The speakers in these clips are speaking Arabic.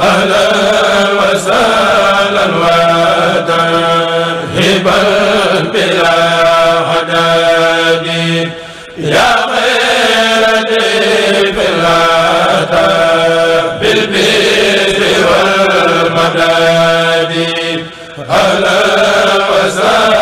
أهلا وسهلا وترحيبا بلا حداد يا خير ضيف الأتى بالبر والمداد. أهلا وسهلا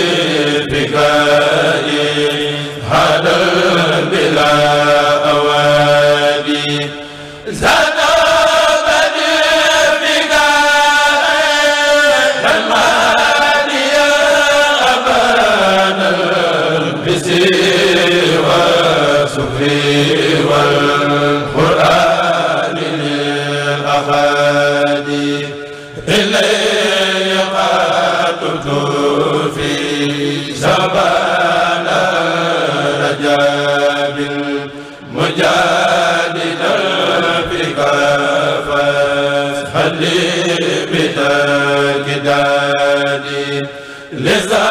والسفلي والقرآن للاخادي إلي قد في زمان رجاب مجادد في كافة حلي بتاكدادي لزاد